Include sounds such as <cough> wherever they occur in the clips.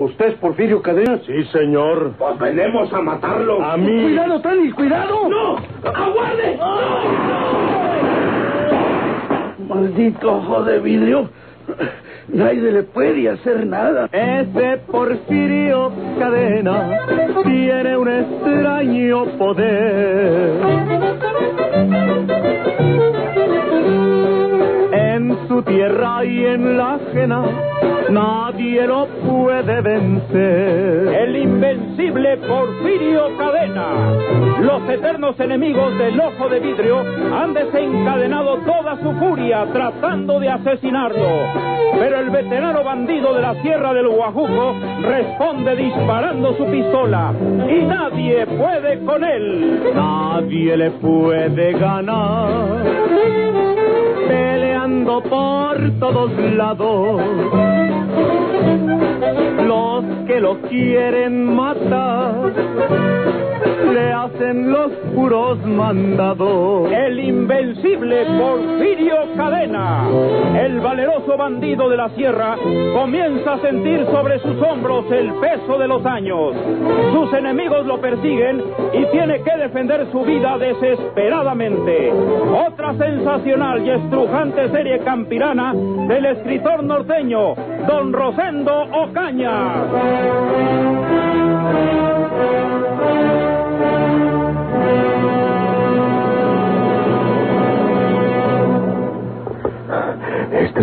¿Usted es Porfirio Cadena? Sí, señor. Pues venimos a matarlo. A mí. ¡Cuidado, Tony! ¡Cuidado! ¡No! ¡Aguarde! ¡Maldito ojo de vidrio! Nadie le puede hacer nada. Ese Porfirio Cadena tiene un extraño poder. Su tierra y en la ajena nadie lo puede vencer. El invencible Porfirio Cadena. Los eternos enemigos del ojo de vidrio han desencadenado toda su furia tratando de asesinarlo. Pero el veterano bandido de la Sierra del Guajuco responde disparando su pistola. Y nadie puede con él. Nadie le puede ganar. Por todos lados. Los que lo quieren matar le hacen los puros mandados. El invencible Porfirio Cadena, el valeroso bandido de la sierra, comienza a sentir sobre sus hombros el peso de los años. Sus enemigos lo persiguen y tiene que defender su vida desesperadamente. Otra sensacional y estrujante serie campirana del escritor norteño, don Rosendo Ocaña.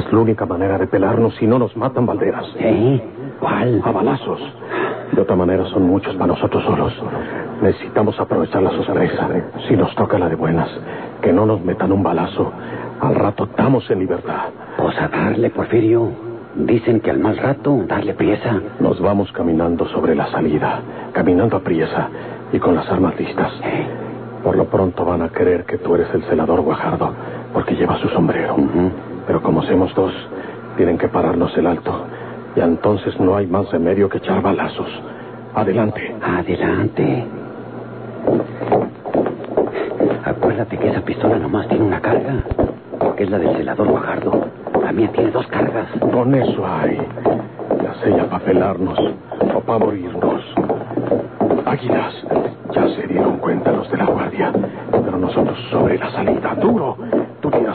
Es la única manera de pelarnos si no nos matan balderas. ¿Eh? ¿Cuál? A balazos. De otra manera son muchos para nosotros solos. Necesitamos aprovechar la sorpresa. Si nos toca la de buenas, que no nos metan un balazo. Al rato estamos en libertad. Pues a darle, Porfirio. Dicen que al mal rato, darle priesa. Nos vamos caminando sobre la salida, caminando a priesa y con las armas listas. Por lo pronto van a creer que tú eres el celador Guajardo, porque lleva su sombrero. Pero como somos dos, tienen que pararnos el alto. Y entonces no hay más remedio que echar balazos. Adelante. Adelante. Acuérdate que esa pistola nomás tiene una carga, que es la del celador Guajardo. La mía tiene dos cargas. Con eso hay. Ya sea para pelarnos o para morirnos. Águilas, ya se dieron cuenta los de la guardia. Pero nosotros sobre la salida. Duro.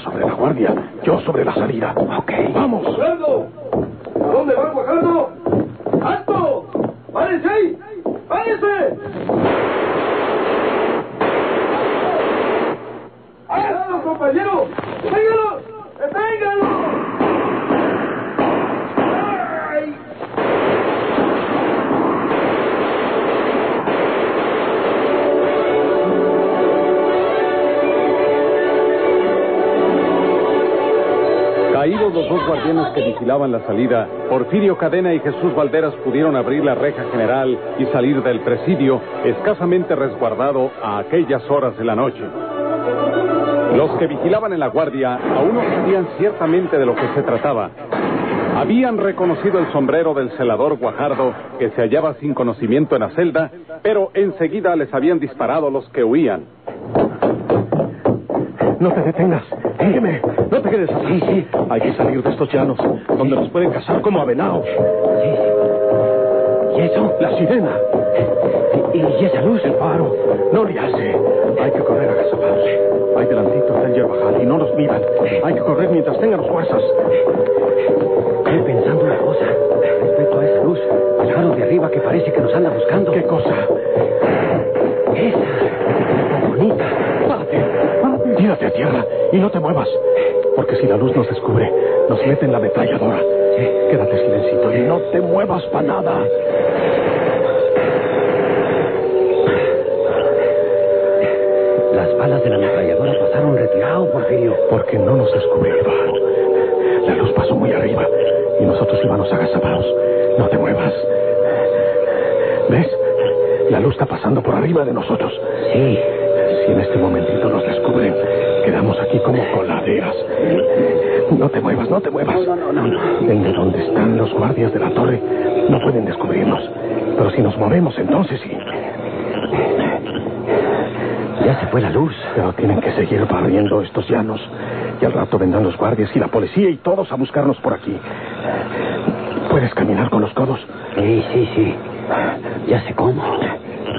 Sobre la guardia, yo sobre la salida. Ok. Vamos. ¡Guajardo! ¿A dónde va Guajardo? Que vigilaban la salida, Porfirio Cadena y Jesús Valderas pudieron abrir la reja general y salir del presidio, escasamente resguardado a aquellas horas de la noche. Los que vigilaban en la guardia aún no sabían ciertamente de lo que se trataba. Habían reconocido el sombrero del celador Guajardo, que se hallaba sin conocimiento en la celda, pero enseguida les habían disparado los que huían. No te detengas. Sígueme. No te quedes así. Sí, sí. Hay que salir de estos llanos, donde nos pueden cazar como a venados. ¿Y eso? La sirena. ¿Y, esa luz? El faro. No le hace. Hay que correr a Gazapaz. Ahí delantito está el yerbajal y no nos miran. Hay que correr mientras tengan fuerzas. Estoy pensando una cosa. Respecto a esa luz, al faro de arriba que parece que nos anda buscando. ¿Qué cosa? Esa. Tierra y no te muevas. Porque si la luz nos descubre, nos mete en la ametralladora. Quédate silencito y no te muevas para nada. Las balas de la ametralladora pasaron retirado, Porfirio. Porque no nos descubrió el faro. La luz pasó muy arriba y nosotros íbamos agazapados. No te muevas. ¿Ves? La luz está pasando por arriba de nosotros. Sí. Si en este momentito nos descubren, quedamos aquí como coladeras. No te muevas, no te muevas. No, no, no, no. Desde donde están los guardias de la torre, no pueden descubrirnos. Pero si nos movemos, entonces sí. Ya se fue la luz. Pero tienen que seguir barriendo estos llanos. Y al rato vendrán los guardias y la policía y todos a buscarnos por aquí. ¿Puedes caminar con los codos? Sí, sí, sí. Ya sé cómo.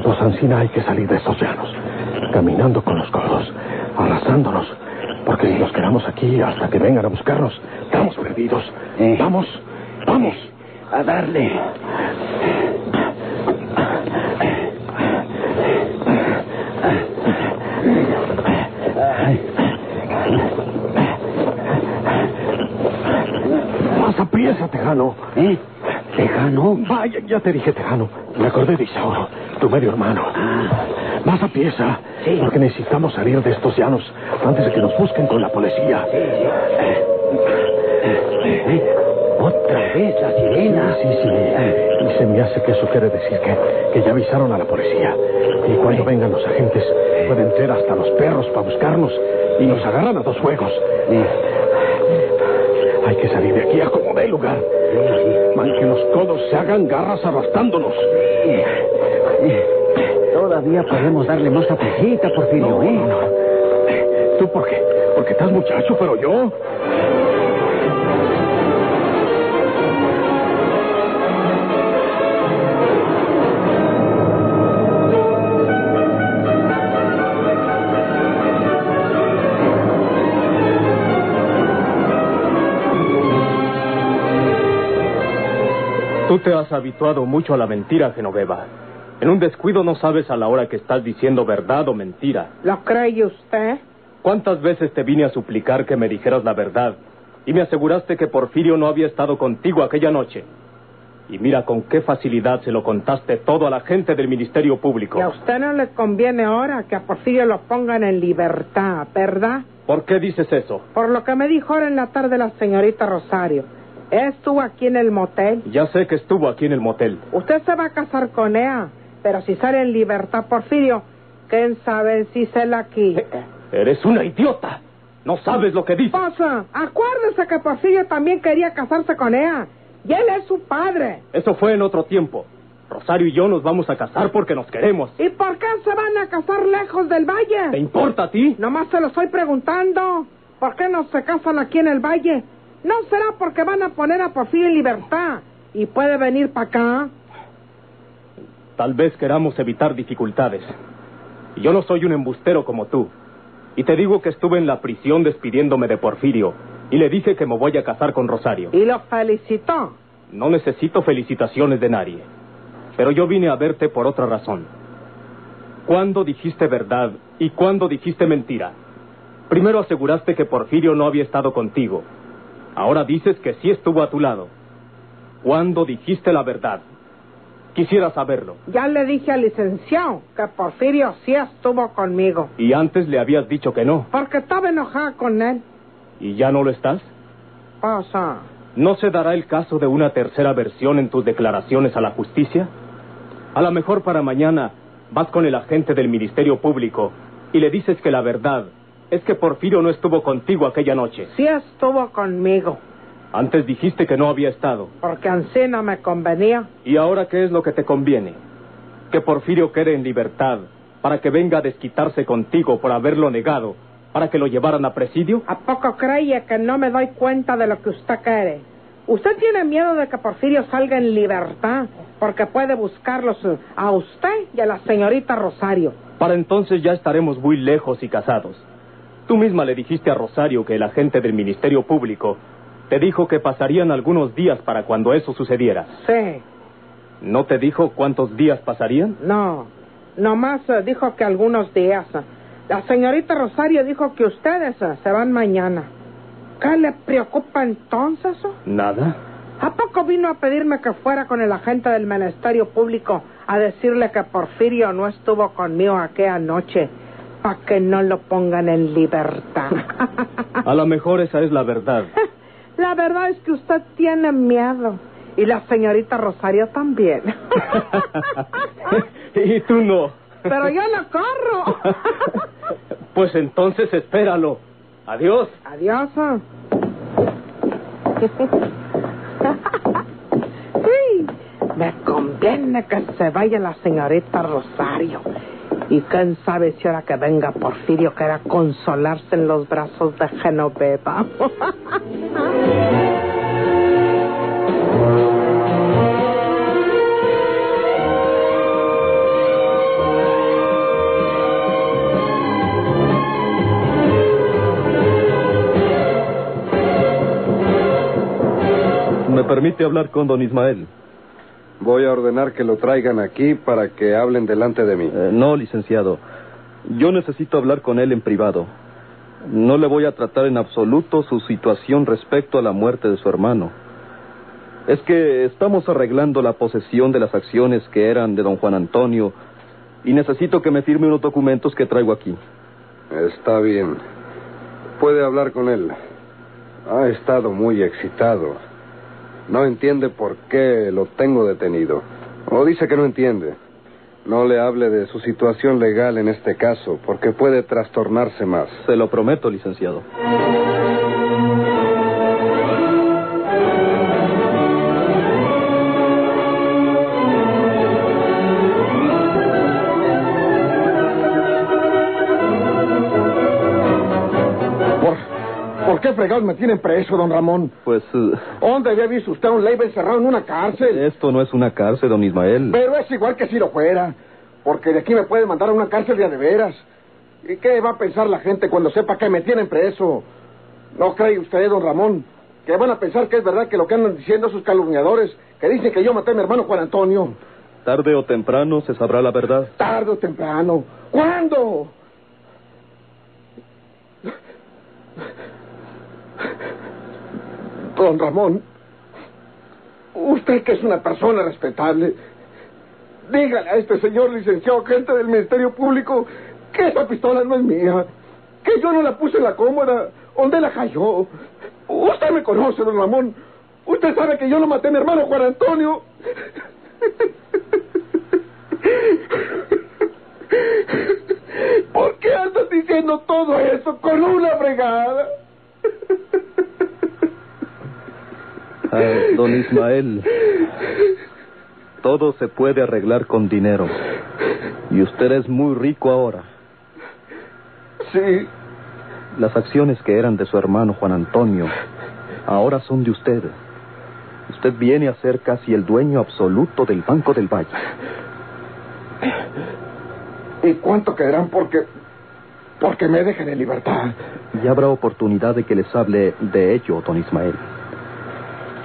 Los Ancina hay que salir de estos llanos, caminando con los codos, arrasándonos, porque si nos quedamos aquí hasta que vengan a buscarnos, estamos perdidos. Eh. Vamos, vamos. A darle. Más a priesa, Tejano. ¿Eh? ¿Tejano? Vaya, ya te dije, Tejano. Me acordé de Isauro, tu medio hermano. Más a pieza, Sí. porque necesitamos salir de estos llanos antes de que nos busquen con la policía. ¿Eh? Otra vez la sirena. Sí, sí. Y se me hace que eso quiere decir que, que ya avisaron a la policía. Y cuando vengan los agentes, pueden ser hasta los perros para buscarnos y nos agarran a dos fuegos. Sí, Hay que salir de aquí a como dé lugar. Man, que los codos se hagan garras arrastrándonos. Todavía podemos darle más apetita, Porfirio, No, ¿eh? no, no. ¿Tú por qué? Porque estás muchacho, pero yo... Tú te has habituado mucho a la mentira, Genoveva. En un descuido no sabes a la hora que estás diciendo verdad o mentira. ¿Lo cree usted? ¿Cuántas veces te vine a suplicar que me dijeras la verdad? Y me aseguraste que Porfirio no había estado contigo aquella noche. Y mira con qué facilidad se lo contaste todo a la gente del Ministerio Público. Y a usted no le conviene ahora que a Porfirio lo pongan en libertad, ¿verdad? ¿Por qué dices eso? Por lo que me dijo ahora en la tarde la señorita Rosario. Estuvo aquí en el motel. Ya sé que estuvo aquí en el motel. Usted se va a casar con ella, pero si sale en libertad Porfirio, ¿quién sabe si se la aquí? Eres una idiota. No sabes lo que dices. Esposa, acuérdese que Porfirio también quería casarse con ella. Y él es su padre. Eso fue en otro tiempo. Rosario y yo nos vamos a casar porque nos queremos. ¿Y por qué se van a casar lejos del ¿Te valle? importa a ti? Nomás se lo estoy preguntando. ¿Por qué no se casan aquí en el valle? ¿No será porque van a poner a Porfirio en libertad? ¿Y puede venir para acá? Tal vez queramos evitar dificultades. Yo no soy un embustero como tú. Y te digo que estuve en la prisión despidiéndome de Porfirio. Y le dije que me voy a casar con Rosario. Y lo felicitó. No necesito felicitaciones de nadie. Pero yo vine a verte por otra razón. ¿Cuándo dijiste verdad y cuándo dijiste mentira? Primero aseguraste que Porfirio no había estado contigo. Ahora dices que sí estuvo a tu lado. ¿Cuándo dijiste la verdad? Quisiera saberlo. Ya le dije al licenciado que Porfirio sí estuvo conmigo. Y antes le habías dicho que no. Porque estaba enojada con él. ¿Y ya no lo estás? Pasa. ¿No se dará el caso de una tercera versión en tus declaraciones a la justicia? A lo mejor para mañana vas con el agente del Ministerio Público y le dices que la verdad es que Porfirio no estuvo contigo aquella noche. Sí estuvo conmigo. Antes dijiste que no había estado. Porque ansí no me convenía. ¿Y ahora qué es lo que te conviene? Que Porfirio quede en libertad para que venga a desquitarse contigo por haberlo negado, para que lo llevaran a presidio. ¿A poco cree que no me doy cuenta de lo que usted quiere? ¿Usted tiene miedo de que Porfirio salga en libertad? Porque puede buscarlos a usted y a la señorita Rosario. Para entonces ya estaremos muy lejos y casados. Tú misma le dijiste a Rosario que el agente del Ministerio Público te dijo que pasarían algunos días para cuando eso sucediera. Sí, ¿No te dijo cuántos días pasarían? no. Nomás eh, dijo que algunos días. La señorita Rosario dijo que ustedes eh, se van mañana. ¿Qué le preocupa entonces? Nada. ¿A poco vino a pedirme que fuera con el agente del Ministerio Público a decirle que Porfirio no estuvo conmigo aquella noche para que no lo pongan en libertad? A lo mejor esa es la verdad. <laughs> la verdad es que usted tiene miedo. Y la señorita Rosario también. <laughs> y tú no. Pero yo no corro. <laughs> pues entonces espéralo. Adiós. Adiós. <laughs> sí, me conviene que se vaya la señorita Rosario. Y quién sabe si ahora que venga Porfirio querrá consolarse en los brazos de Genoveva. ¿Me permite hablar con don Ismael? Voy a ordenar que lo traigan aquí para que hablen delante de mí. Eh, no, licenciado. Yo necesito hablar con él en privado. No le voy a tratar en absoluto su situación respecto a la muerte de su hermano. Es que estamos arreglando la posesión de las acciones que eran de don Juan Antonio y necesito que me firme unos documentos que traigo aquí. Está bien. Puede hablar con él. Ha estado muy excitado. No entiende por qué lo tengo detenido. O dice que no entiende. No le hable de su situación legal en este caso, porque puede trastornarse más. Se lo prometo, licenciado. ¿Por qué fregados me tienen preso, don Ramón? Pues eh, ¿Dónde había visto usted a un Leiva encerrado en una cárcel? esto no es una cárcel, don Ismael. Pero es igual que si lo fuera. Porque de aquí me pueden mandar a una cárcel de veras. ¿Y qué va a pensar la gente cuando sepa que me tienen preso? ¿No cree usted, don Ramón, que van a pensar que es verdad que lo que andan diciendo esos calumniadores, que dicen que yo maté a mi hermano Juan Antonio? Tarde o temprano se sabrá la verdad. Tarde o temprano. ¿Cuándo? Don Ramón, usted que es una persona respetable, dígale a este señor licenciado agente del Ministerio Público que esa pistola no es mía, que yo no la puse en la cómoda, donde la cayó. Usted me conoce, don Ramón. Usted sabe que yo lo maté a mi hermano Juan Antonio. ¿Por qué andas diciendo todo eso con una fregada? Don Ismael, todo se puede arreglar con dinero. Y usted es muy rico ahora. Sí, Las acciones que eran de su hermano Juan Antonio ahora son de usted. Usted viene a ser casi el dueño absoluto del Banco del Valle. ¿y cuánto quedarán porque porque me dejen en libertad? Y habrá oportunidad de que les hable de ello, don Ismael.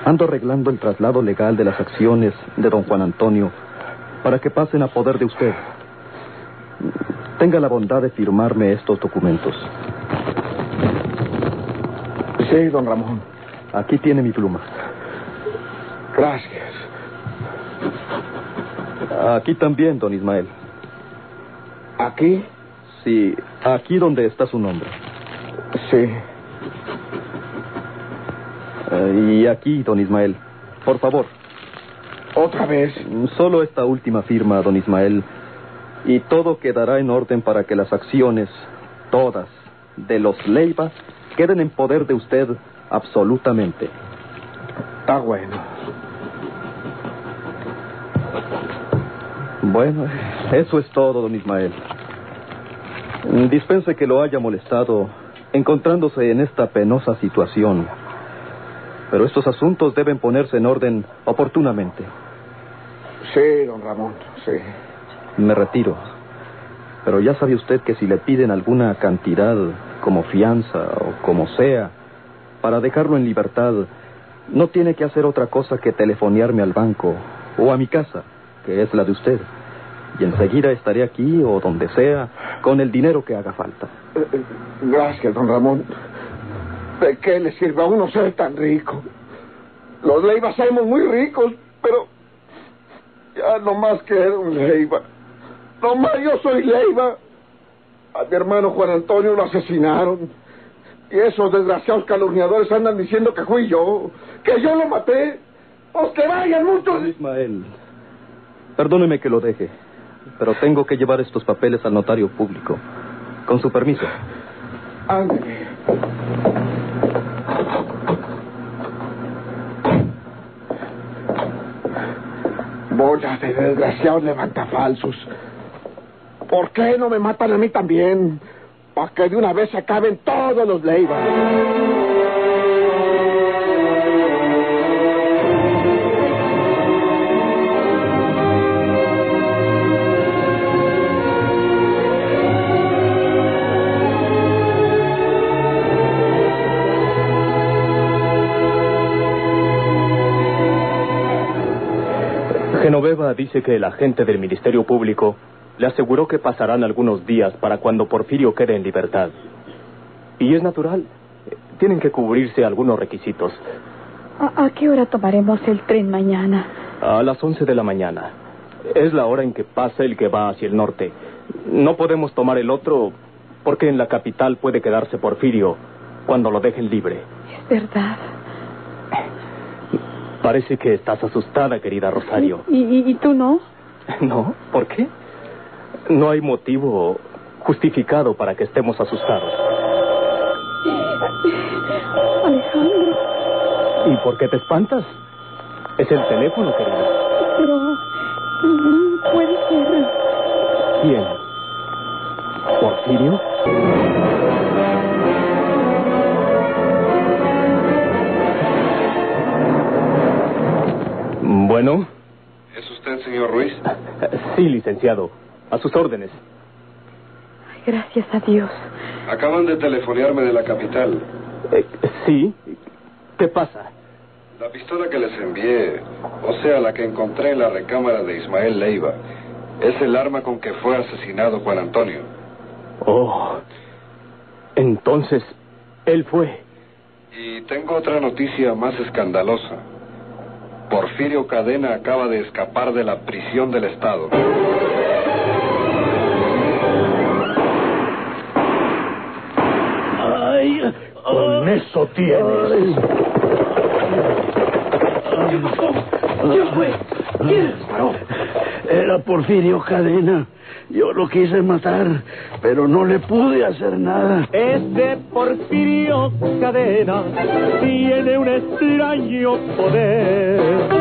Ando arreglando el traslado legal de las acciones de don Juan Antonio para que pasen a poder de usted. Tenga la bondad de firmarme estos documentos. Sí, don Ramón. Aquí tiene mi pluma. Gracias. Aquí también, don Ismael. ¿Aquí? Sí, aquí donde está su nombre. Sí. Eh, y aquí, don Ismael. Por favor, ¿Otra vez? solo esta última firma, don Ismael. Y todo quedará en orden para que las acciones, todas, de los Leiva, queden en poder de usted absolutamente. Está bueno. Bueno, eso es todo, don Ismael. Dispense que lo haya molestado encontrándose en esta penosa situación. Pero estos asuntos deben ponerse en orden oportunamente. Sí, don Ramón, sí. Me retiro. Pero ya sabe usted que si le piden alguna cantidad, como fianza o como sea, para dejarlo en libertad, no tiene que hacer otra cosa que telefonearme al banco o a mi casa, que es la de usted. Y enseguida estaré aquí o donde sea con el dinero que haga falta. Eh, eh, Gracias, don Ramón. ¿De qué le sirve a uno ser tan rico? Los Leivas somos muy ricos, pero ya no más que era un Leiva. No más yo soy Leiva. A mi hermano Juan Antonio lo asesinaron. Y esos desgraciados calumniadores andan diciendo que fui yo, que yo lo maté. Pues que vayan muchos. Ismael, perdóneme que lo deje, pero tengo que llevar estos papeles al notario público. Con su permiso. Ándale. Bolas de desgraciados levantafalsos. ¿Por qué no me matan a mí también? Para que de una vez se acaben todos los Leivas. Dice que el agente del Ministerio Público le aseguró que pasarán algunos días para cuando Porfirio quede en libertad. Y es natural. Tienen que cubrirse algunos requisitos. ¿A, a qué hora tomaremos el tren mañana? A las 11 de la mañana. Es la hora en que pasa el que va hacia el norte. No podemos tomar el otro porque en la capital puede quedarse Porfirio cuando lo dejen libre. Es verdad. Parece que estás asustada, querida Rosario. ¿Y, y, y tú no? <laughs> No, ¿por qué? No hay motivo justificado para que estemos asustados. Alejandro, ¿Y por qué te espantas? Es el teléfono, querida. pero no puede ser. ¿Quién? ¿Porfirio? Bueno, ¿Es usted, señor Ruiz? <laughs> sí, licenciado. A sus órdenes. Gracias a Dios. Acaban de telefonearme de la capital. Eh, sí. ¿Qué pasa? La pistola que les envié, o sea, la que encontré en la recámara de Ismael Leiva, es el arma con que fue asesinado Juan Antonio. Oh. Entonces, él fue. Y tengo otra noticia más escandalosa. Porfirio Cadena acaba de escapar de la prisión del Estado. ¡Ay! Con eso tienes. ¿Qué pasó? ¿Quién fue? ¿Quién disparó? Era Porfirio Cadena. Yo lo quise matar, pero no le pude hacer nada. Este Porfirio Cadena tiene un extraño poder.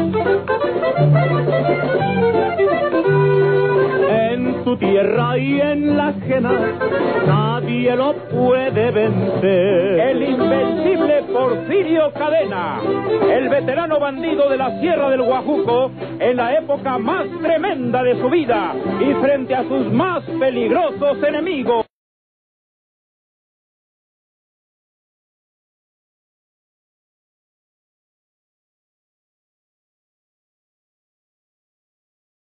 Nadie lo puede vencer. El invencible Porfirio Cadena, el veterano bandido de la Sierra del Guajuco en la época más tremenda de su vida y frente a sus más peligrosos enemigos.